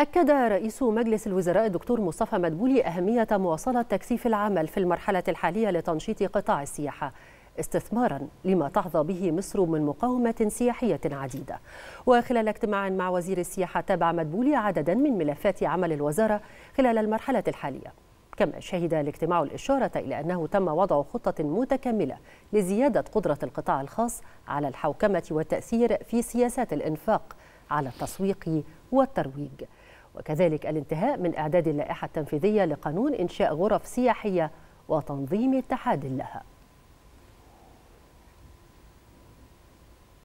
أكد رئيس مجلس الوزراء الدكتور مصطفى مدبولي أهمية مواصلة تكثيف العمل في المرحلة الحالية لتنشيط قطاع السياحة استثمارا لما تحظى به مصر من مقاومة سياحية عديدة. وخلال اجتماع مع وزير السياحة تابع مدبولي عددا من ملفات عمل الوزارة خلال المرحلة الحالية. كما شهد الاجتماع الإشارة إلى أنه تم وضع خطة متكاملة لزيادة قدرة القطاع الخاص على الحوكمة والتأثير في سياسات الإنفاق على التسويق والترويج. وكذلك الانتهاء من إعداد اللائحة التنفيذية لقانون إنشاء غرف سياحية وتنظيم اتحاد لها